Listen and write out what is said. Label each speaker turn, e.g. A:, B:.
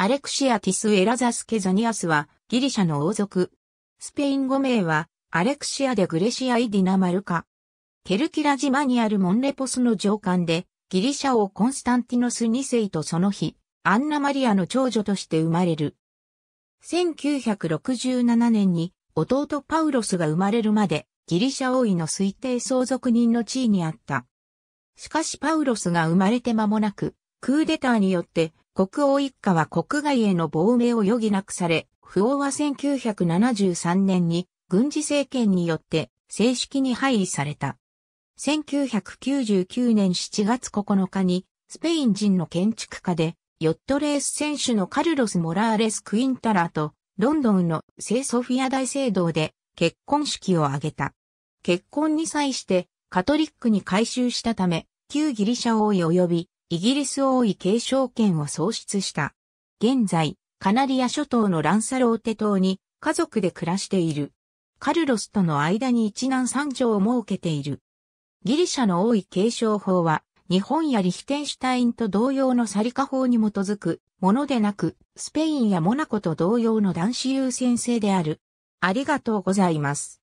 A: アレクシアティス・エラザスケザニアスはギリシャの王族。スペイン語名はアレクシア・デ・グレシア・イ・ディナマルカ。ケルキラ島にあるモンレポスの上官でギリシャ王コンスタンティノス2世とその日、アンナ・マリアの長女として生まれる。1967年に弟パウロスが生まれるまでギリシャ王位の推定相続人の地位にあった。しかしパウロスが生まれて間もなく、クーデターによって国王一家は国外への亡命を余儀なくされ、不王は1973年に軍事政権によって正式に廃位された。1999年7月9日にスペイン人の建築家でヨットレース選手のカルロス・モラーレス・クインタラーとロンドンの聖ソフィア大聖堂で結婚式を挙げた。結婚に際してカトリックに改宗したため、旧ギリシャ王位及びイギリス王位継承権を喪失した。現在、カナリア諸島のランサローテ島に家族で暮らしている。カルロスとの間に一男三女を設けている。ギリシャの王位継承法は、日本やリヒテンシュタインと同様のサリカ法に基づくものでなく、スペインやモナコと同様の男子優先制である。ありがとうございます。